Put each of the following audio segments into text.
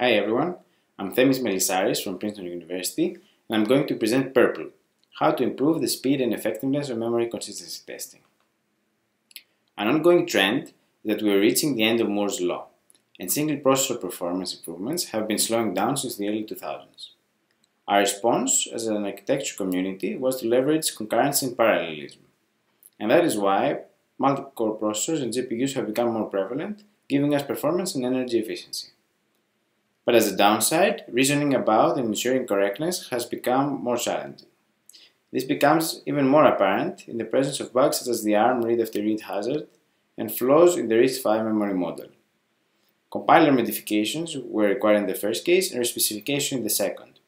Hi everyone, I'm Themis Melissaris from Princeton University and I'm going to present PerpLE, how to improve the speed and effectiveness of memory consistency testing. An ongoing trend is that we are reaching the end of Moore's law and single processor performance improvements have been slowing down since the early 2000s. Our response as an architecture community was to leverage concurrency and parallelism. And that is why multi-core processors and GPUs have become more prevalent, giving us performance and energy efficiency. But as a downside, reasoning about and ensuring correctness has become more challenging. This becomes even more apparent in the presence of bugs such as the ARM read after read hazard and flaws in the RISC-V memory model. Compiler modifications were required in the first case and respecification in the second.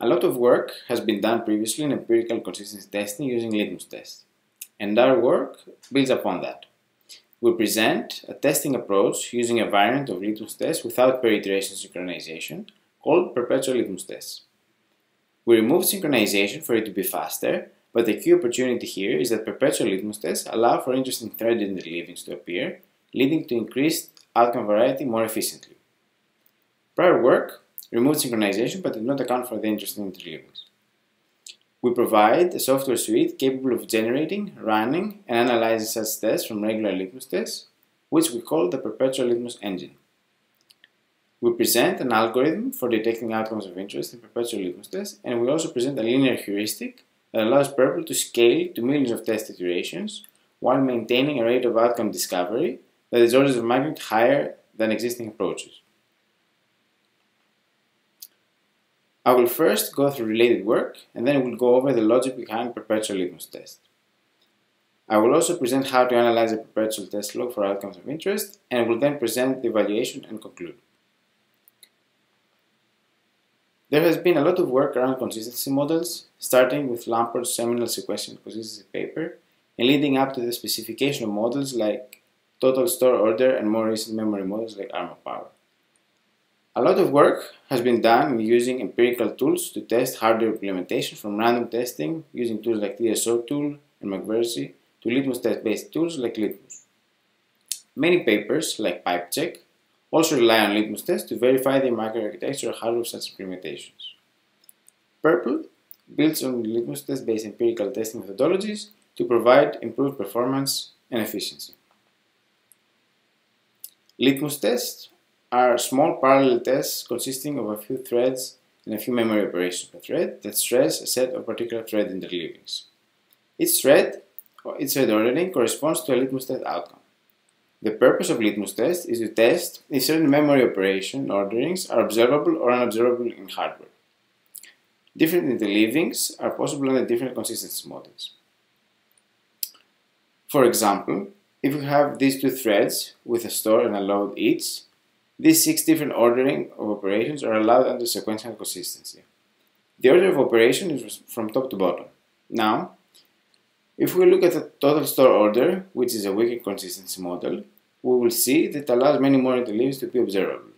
A lot of work has been done previously in empirical consistency testing using litmus tests, and our work builds upon that we present a testing approach using a variant of litmus test without per-iteration synchronization called perpetual litmus test. We remove synchronization for it to be faster, but the key opportunity here is that perpetual litmus tests allow for interesting threaded interleavings to appear, leading to increased outcome variety more efficiently. Prior work removed synchronization but did not account for the interesting interleavings. We provide a software suite capable of generating, running, and analyzing such tests from regular litmus tests, which we call the Perpetual Litmus Engine. We present an algorithm for detecting outcomes of interest in perpetual litmus tests, and we also present a linear heuristic that allows PerpLE to scale to millions of test iterations while maintaining a rate of outcome discovery that is orders of magnitude higher than existing approaches. I will first go through related work and then we'll go over the logic behind perpetual litmus test. I will also present how to analyze a perpetual test log for outcomes of interest and will then present the evaluation and conclude. There has been a lot of work around consistency models, starting with Lamport's seminal sequential consistency paper and leading up to the specification of models like total store order and more recent memory models like ARMA power. A lot of work has been done in using empirical tools to test hardware implementation from random testing using tools like TSO tool and MCVerSi to litmus test based tools like Litmus. Many papers, like PipeCheck, also rely on litmus tests to verify the microarchitecture hardware of such implementations. PerpLE builds on litmus test based empirical testing methodologies to provide improved performance and efficiency. Litmus tests are small parallel tests consisting of a few threads and a few memory operations per thread that stress a set of particular thread interleavings. Each thread, or each thread ordering corresponds to a litmus test outcome. The purpose of litmus test is to test if certain memory operation orderings are observable or unobservable in hardware. Different interleavings are possible under different consistency models. For example, if we have these two threads with a store and a load each, these six different ordering of operations are allowed under sequential consistency. The order of operation is from top to bottom. Now, if we look at the total store order, which is a weak consistency model, we will see that it allows many more interleaves to be observable.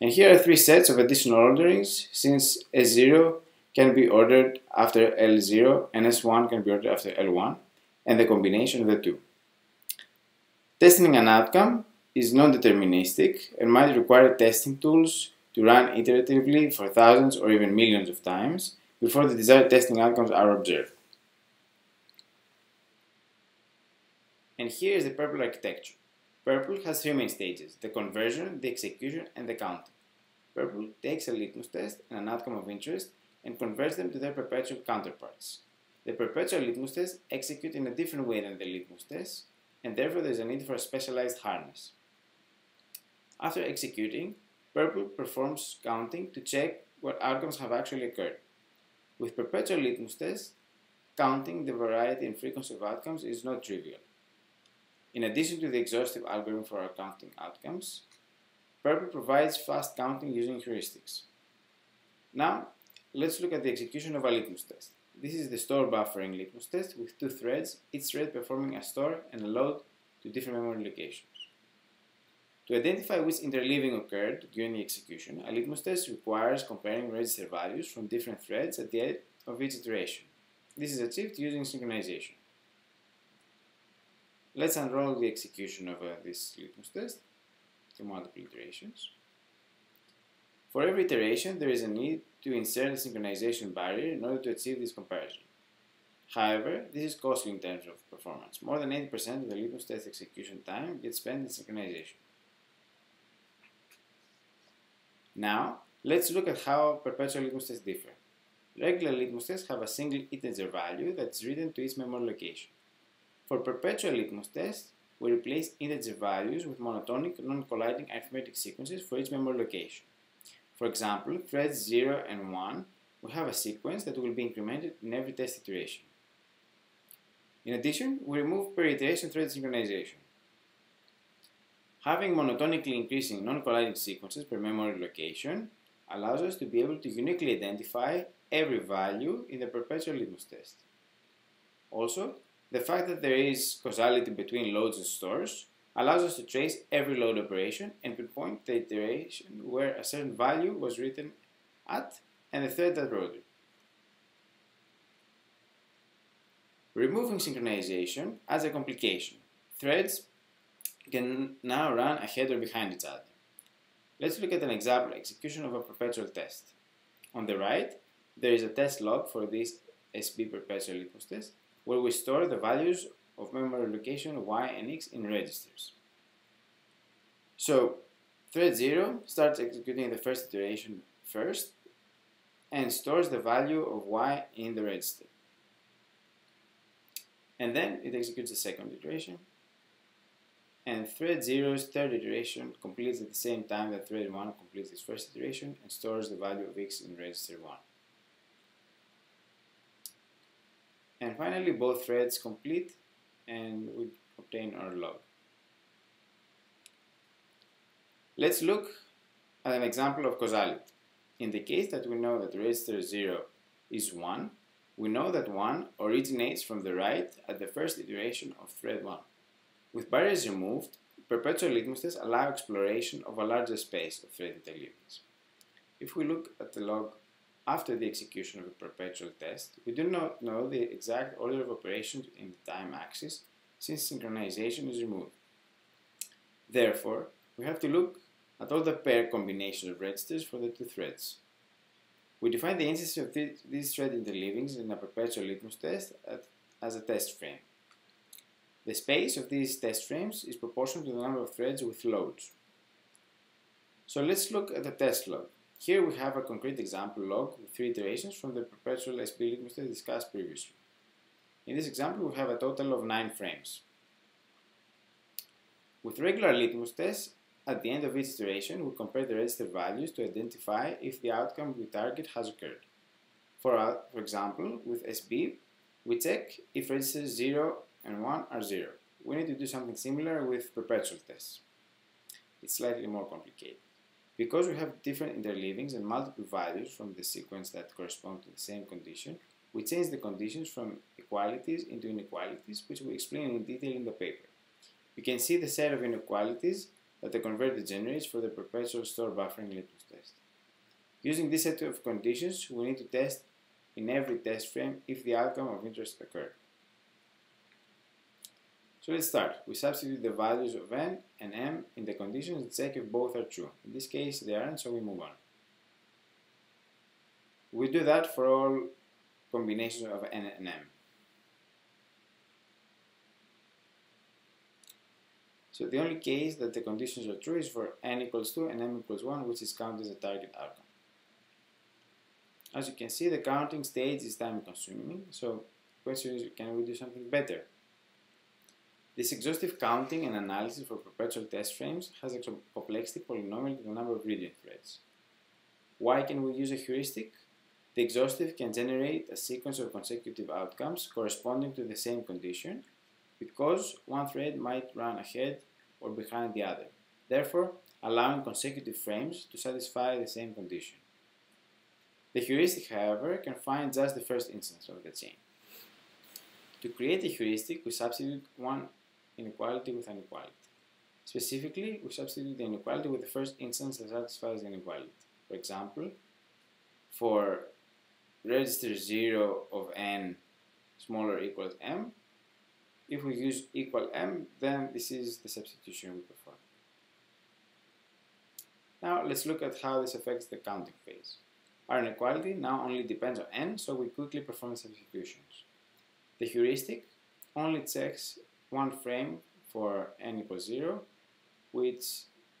And here are three sets of additional orderings, since S0 can be ordered after L0 and S1 can be ordered after L1, and the combination of the two. Testing an outcome is non-deterministic and might require testing tools to run iteratively for thousands or even millions of times before the desired testing outcomes are observed. And here is the PerpLE architecture. PerpLE has three main stages, the conversion, the execution, and the counting. PerpLE takes a litmus test and an outcome of interest and converts them to their perpetual counterparts. The perpetual litmus tests execute in a different way than the litmus tests, and therefore there is a need for a specialized harness. After executing, PerpLE performs counting to check what outcomes have actually occurred. With perpetual litmus tests, counting the variety and frequency of outcomes is not trivial. In addition to the exhaustive algorithm for counting outcomes, PerpLE provides fast counting using heuristics. Now, let's look at the execution of a litmus test. This is the store buffering litmus test with two threads, each thread performing a store and a load to different memory locations. To identify which interleaving occurred during the execution, a litmus test requires comparing register values from different threads at the end of each iteration. This is achieved using synchronization. Let's unroll the execution of uh, this litmus test. to multiple iterations. For every iteration, there is a need to insert a synchronization barrier in order to achieve this comparison. However, this is costly in terms of performance. More than 80% of the litmus test execution time gets spent in synchronization. Now, let's look at how perpetual litmus tests differ. Regular litmus tests have a single integer value that is written to each memory location. For perpetual litmus tests, we replace integer values with monotonic, non-colliding arithmetic sequences for each memory location. For example, threads 0 and 1 will have a sequence that will be incremented in every test iteration. In addition, we remove per iteration thread synchronization. Having monotonically increasing non-colliding sequences per memory location allows us to be able to uniquely identify every value in the perpetual litmus test. Also, the fact that there is causality between loads and stores allows us to trace every load operation and pinpoint the iteration where a certain value was written at and the thread that wrote it. Removing synchronization adds a complication. Threads can now run ahead or behind each other. Let's look at an example execution of a perpetual test. On the right, there is a test log for this SB perpetual litmus test, where we store the values of memory location y and x in registers. So, thread 0 starts executing the first iteration first and stores the value of y in the register. And then it executes the second iteration and thread 0's third iteration completes at the same time that thread 1 completes its first iteration and stores the value of x in register 1. And finally, both threads complete and we obtain our log. Let's look at an example of causality. In the case that we know that register 0 is 1, we know that 1 originates from the write at the first iteration of thread 1. With barriers removed, perpetual litmus tests allow exploration of a larger space of thread interleavings. If we look at the log after the execution of a perpetual test, we do not know the exact order of operations in the time axis since synchronization is removed. Therefore, we have to look at all the pair combinations of registers for the two threads. We define the instance of these thread interleavings in a perpetual litmus test as a test frame. The space of these test frames is proportional to the number of threads with loads. So let's look at the test log. Here we have a concrete example log with three iterations from the perpetual SB litmus test discussed previously. In this example we have a total of 9 frames. With regular litmus tests, at the end of each iteration we compare the register values to identify if the outcome we target has occurred. For, uh, for example, with SB, we check if register 0 and 1 are 0. We need to do something similar with perpetual tests. It's slightly more complicated. Because we have different interleavings and multiple values from the sequence that correspond to the same condition, we change the conditions from equalities into inequalities, which we explain in detail in the paper. We can see the set of inequalities that the converter generates for the perpetual store buffering litmus test. Using this set of conditions, we need to test in every test frame if the outcome of interest occurred. So let's start. We substitute the values of n and m in the conditions and check if both are true. In this case, they aren't, so we move on. We do that for all combinations of n and m. So the only case that the conditions are true is for n equals 2 and m equals 1, which is counted as a target outcome. As you can see, the counting stage is time consuming, so the question is, can we do something better? This exhaustive counting and analysis for perpetual test frames has a complexity polynomial to the number of reading threads. Why can we use a heuristic? The exhaustive can generate a sequence of consecutive outcomes corresponding to the same condition because one thread might run ahead or behind the other, therefore allowing consecutive frames to satisfy the same condition. The heuristic, however, can find just the first instance of the chain. To create a heuristic, we substitute one inequality with an inequality. Specifically, we substitute the inequality with the first instance that satisfies the inequality. For example, for register 0 of n smaller equals m, if we use equal m, then this is the substitution we perform. Now let's look at how this affects the counting phase. Our inequality now only depends on n, so we quickly perform substitutions. The heuristic only checks one frame for n equals 0, which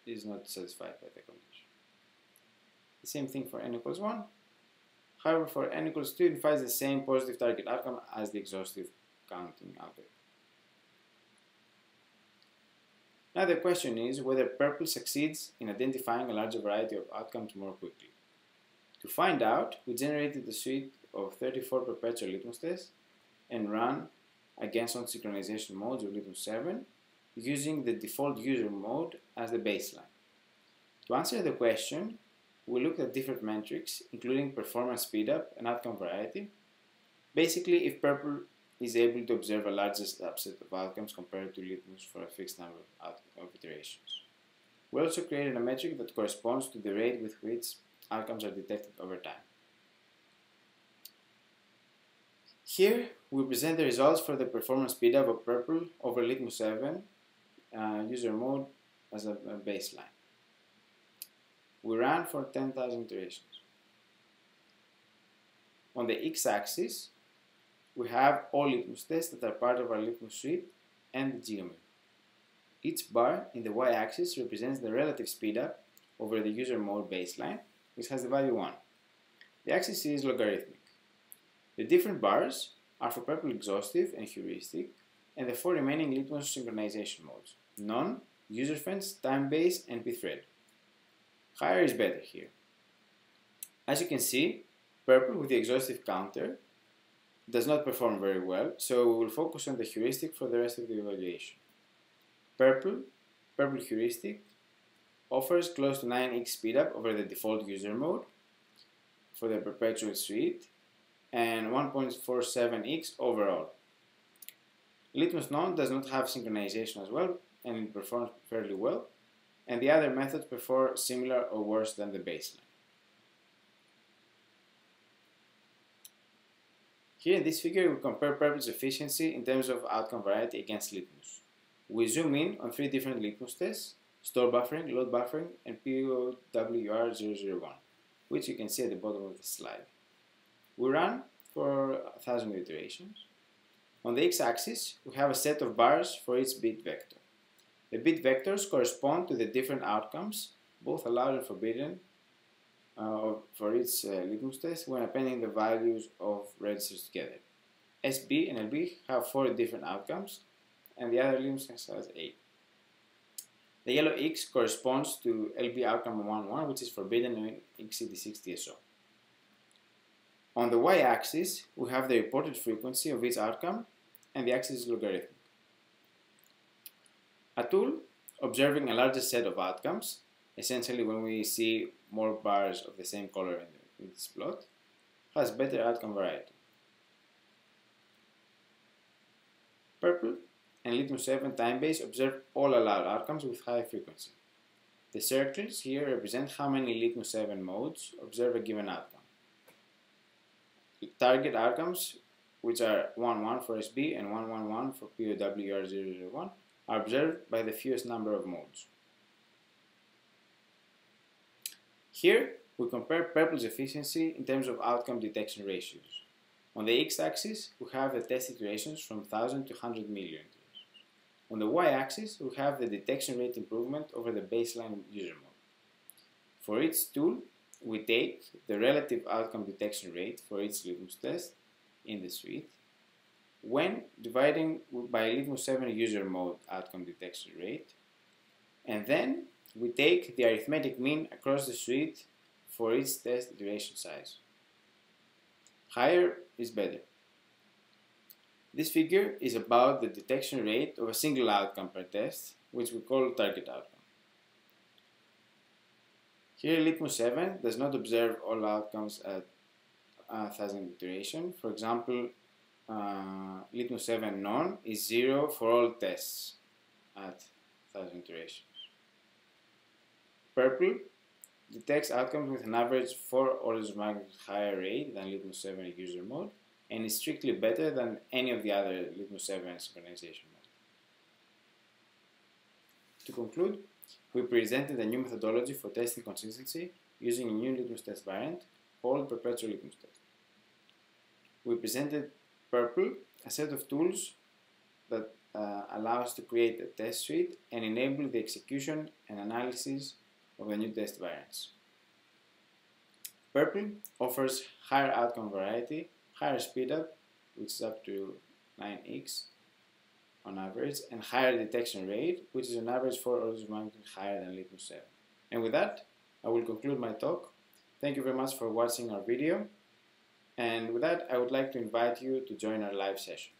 is not satisfied by the condition. The same thing for n equals 1. However, for n equals 2, it finds the same positive target outcome as the exhaustive counting algorithm. Now the question is whether PerpLE succeeds in identifying a larger variety of outcomes more quickly. To find out, we generated a suite of 34 perpetual litmus tests and ran against non-synchronization modes of litmus 7 using the default user mode as the baseline. To answer the question, we looked at different metrics, including performance speedup and outcome variety. Basically, if PerpLE is able to observe a larger subset of outcomes compared to Litmus for a fixed number of iterations. We also created a metric that corresponds to the rate with which outcomes are detected over time. Here, we present the results for the performance speedup of PerpLE over Litmus 7 uh, user mode as a, a baseline. We ran for 10,000 iterations. On the x-axis, we have all litmus tests that are part of our litmus suite and the geometry. Each bar in the y-axis represents the relative speedup over the user mode baseline, which has the value 1. The axis is logarithmic. The different bars are for PerpLE exhaustive and heuristic, and the four remaining litmus synchronization modes, none, user fence, time-based, and pthread. Higher is better here. As you can see, PerpLE with the exhaustive counter does not perform very well, so we will focus on the heuristic for the rest of the evaluation. PerpLE, PerpLE heuristic, offers close to 9x speedup over the default user mode for the perpetual suite and 1.47x overall. Litmus none does not have synchronization as well and it performs fairly well, and the other methods perform similar or worse than the baseline. Here in this figure, we compare PerpLE's efficiency in terms of outcome variety against Litmus. We zoom in on three different Litmus tests, store buffering, load buffering, and POWR001, which you can see at the bottom of the slide. We run for a 1000 iterations. On the x-axis, we have a set of bars for each bit vector. The bit vectors correspond to the different outcomes, both allowed and forbidden, uh, for each uh, litmus test when appending the values of registers together. SB and LB have four different outcomes, and the other litmus test has eight. The yellow X corresponds to LB outcome 1, which is forbidden in x86 TSO. On the y-axis, we have the reported frequency of each outcome, and the axis is logarithmic. A tool observing a larger set of outcomes, essentially when we see more bars of the same color in, in this plot, has better outcome variety. PerpLE and Litmus 7 time base observe all allowed outcomes with high frequency. The circles here represent how many Litmus 7 modes observe a given outcome. Target outcomes, which are 1-1 for SB and 1-1-1 for POWR001, are observed by the fewest number of modes. Here, we compare PerpLE's efficiency in terms of outcome detection ratios. On the x-axis, we have the test iterations from 1000 to 100 million. On the y-axis, we have the detection rate improvement over the baseline user mode. For each tool, we take the relative outcome detection rate for each litmus test in the suite when dividing by litmus 7 user mode outcome detection rate and then we take the arithmetic mean across the suite for each test iteration size. Higher is better. This figure is about the detection rate of a single outcome per test, which we call target outcome. Here Litmus 7 does not observe all outcomes at 1000 iteration. For example, uh, litmus 7 none is 0 for all tests at 1000 iterations. PerpLE detects outcomes with an average 4 orders of magnitude higher rate than litmus 7 user mode and is strictly better than any of the other litmus 7 synchronization modes. To conclude, we presented a new methodology for testing consistency using a new litmus test variant called perpetual litmus test. We presented PerpLE, a set of tools that uh, allow us to create a test suite and enable the execution and analysis of the new test variants. PerpLE offers higher outcome variety, higher speedup, which is up to 9x on average, and higher detection rate, which is on average 4 orders of magnitude higher than Litmus 7. And with that, I will conclude my talk. Thank you very much for watching our video. And with that, I would like to invite you to join our live session.